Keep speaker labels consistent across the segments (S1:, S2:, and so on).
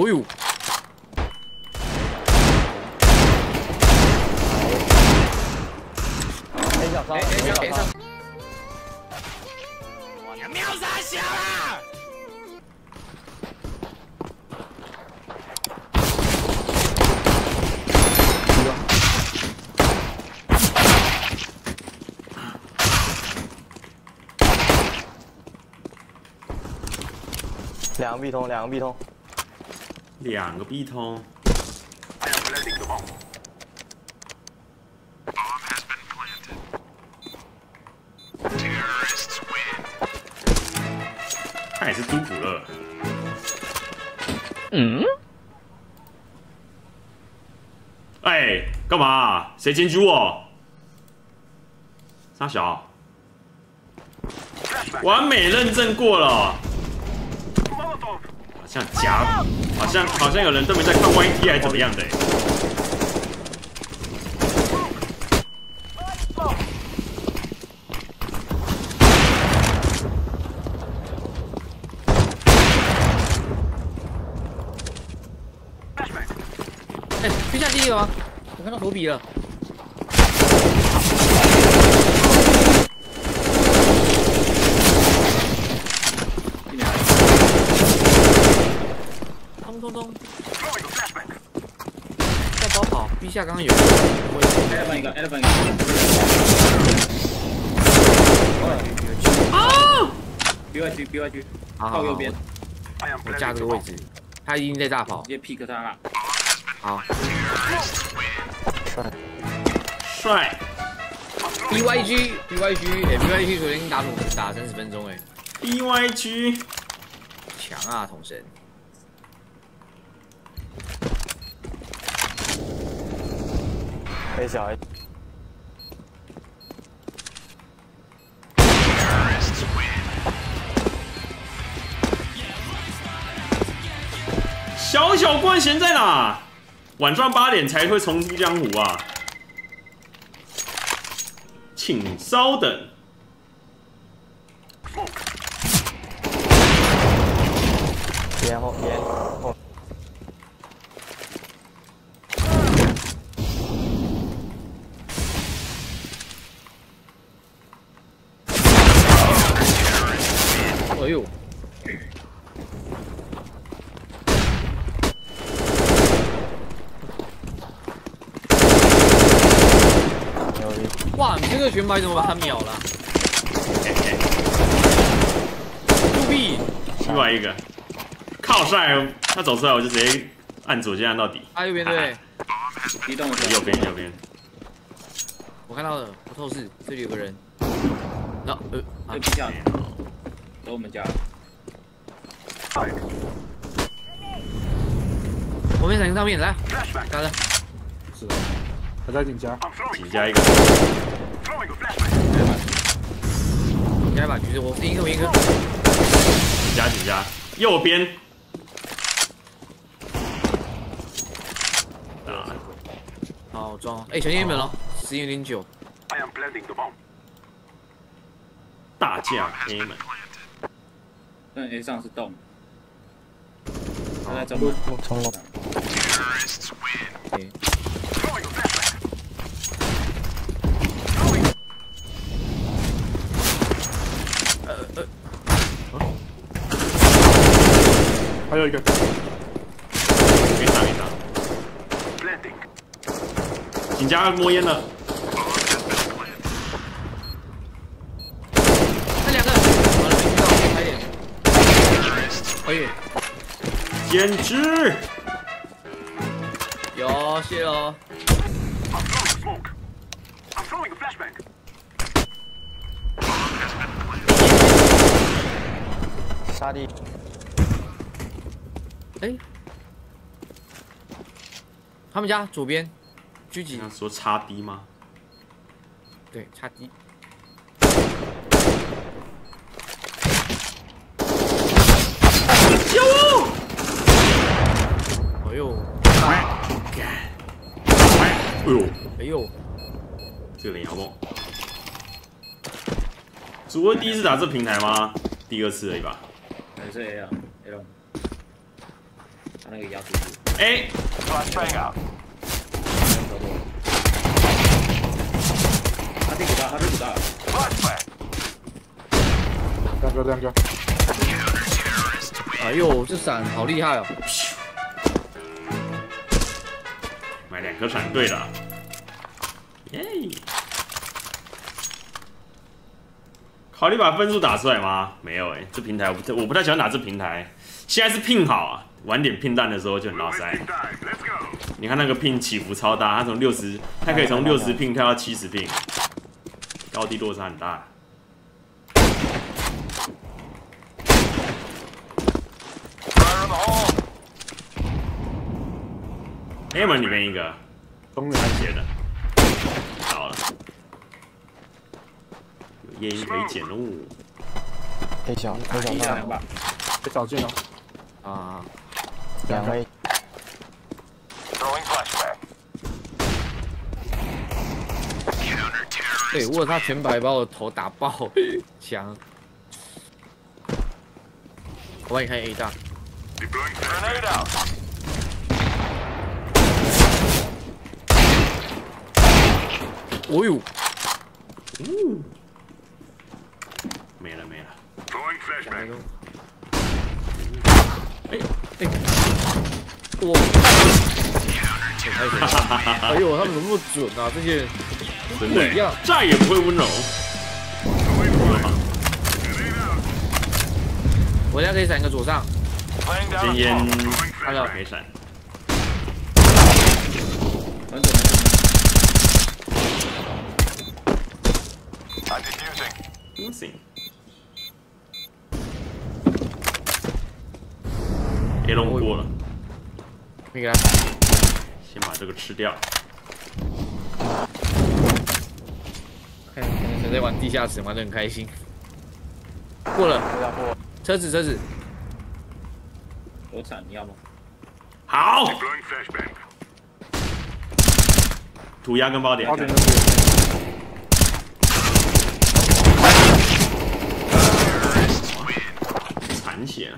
S1: 哦呦，
S2: 黑小
S1: 哎哎哎上，
S2: 两个 B 通，两个 B 通，
S3: 两个 B 通，他也是朱普勒。
S1: 嗯，
S3: 哎，干嘛？谁检举我？沙小，完美认证过了。好像夹，好像好像有人都没在看 YT 还是怎么样的、
S1: 哎，飞下机了吗？我看到头笔了。咚咚咚！在包跑，B 下刚刚有。我
S4: elephant 一个，elephant 一个。
S1: 啊
S4: ！B Y 区 B Y 区，
S1: 好好
S4: 靠右边，
S1: 我架这个位置，他一定在大跑
S4: 直。接 pick 他了。
S1: 好
S3: 帅
S1: ，，BYG BYG，哎，BYG 昨天打打三十分钟，哎
S3: ，BYG，
S1: 强啊，桶神。
S2: 黑小 A，
S3: 小小冠贤在哪？晚上八点才会重出江湖啊！请稍等。
S2: 别后别后，
S1: 哎呦，
S2: 牛逼，
S1: 哇，你这个全白怎么把他秒了？杜壁，
S3: 另外一个靠帅，他走出来我就直接按左键按到底。
S1: 他右边对，
S4: 移动的时候，
S3: 右边右边，
S1: 我看到了，不透视，这里有个人。然后呃，啊
S4: 对 B 下，走我们家。
S1: 我们闪上面来，打的，
S5: 是的，还在顶家，
S3: 紧加一个，
S1: 加一把橘子，我是一个我一个，
S3: 紧加紧加，右边。啊，
S1: 好装，哎，小心一门哦，时间有点久，
S3: 大将 A 门，
S4: 但 A 上是洞，他在中
S2: 路
S4: 门。
S2: 路冲了，
S1: 对，
S5: 还有一个。
S3: 没打没打。紧加摸烟了，
S1: 那
S3: 简直
S1: 有，谢哦，
S2: 沙地，
S1: 哎，他们家左边，狙击。
S3: 他，说插 D 吗？
S1: 对，插低，
S3: 救我！
S1: 哎呦，
S3: 哎呦，
S1: 哎呦，
S3: 这个脸好猛！主播第一次打这平台吗？第二次而已吧。
S4: 还是 A 啊，L。他那个压出去。
S3: 哎，
S4: 他这个大，他这个大。
S5: 亮哥亮哥，
S1: 哎呦，这闪好厉害哦！
S3: 买两颗闪对了，耶！考虑把分数打出来吗？没有哎、这平台我不太我不太喜欢打这平台。现在是拼好啊，晚点拼蛋的时候就很拉塞。你看那个拼起伏超大，它从六十，它可以从六十拼跳到七十拼，高低落差很大。A 门里面一个
S5: 中原
S3: 写的，好了，有夜莺可以捡哦。
S2: 太小 A 小上
S4: 一两两把，
S5: 被找见了，
S1: 啊，
S2: 两 A，
S1: 对，我有他全白把我头打爆，强！我帮你看 A 大，哦呦，
S3: 没了没了，哎
S1: 哎，我，哎呦，他们怎么那么准啊？这些人
S3: 真的
S1: 不一样
S3: 再也不会温柔。
S1: 我现在可以闪个左上，
S3: 今天
S1: 看到
S3: 可以闪，
S4: 很准。
S3: 不行。A 龙过了，
S1: 那个
S3: 先把这个吃掉。
S1: 看可能谁在玩地下室，玩的很开心。过了，
S2: 不要过，
S1: 车子车子，
S4: 有铲，你要吗？
S3: 好，涂鸦跟包点残血。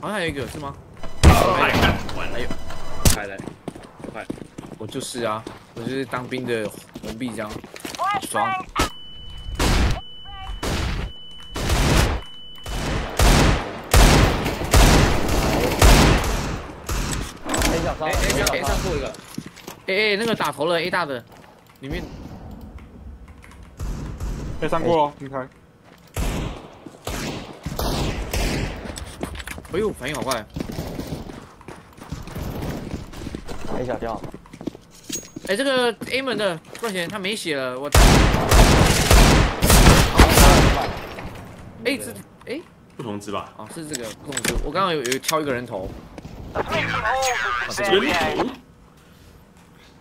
S1: 好像还有一个是吗？
S3: 太干完了
S1: 还有，
S4: 开来，快！
S1: 我就是啊，我就是当兵的红臂章，爽。
S2: A 小上
S1: 哎哎，上，过一个，哎哎，那个打头了 A 大的，里面
S5: 被上过哦，你开，
S1: 哎呦反应好快
S2: ，A 小掉，
S1: 哎这个 A 门的赚钱他没血了，我哎这哎。
S3: 不同支吧？
S1: 哦是这个控制，我刚刚有有敲一个人头，
S3: 人头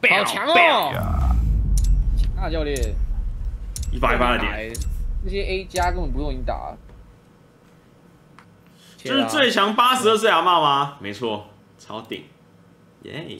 S1: 好强哦！强啊教练，
S3: 一把一把的点，
S1: 那些 A 加根本不用你打，
S3: 这是最强八十二岁阿嬷吗？没错，超顶，耶！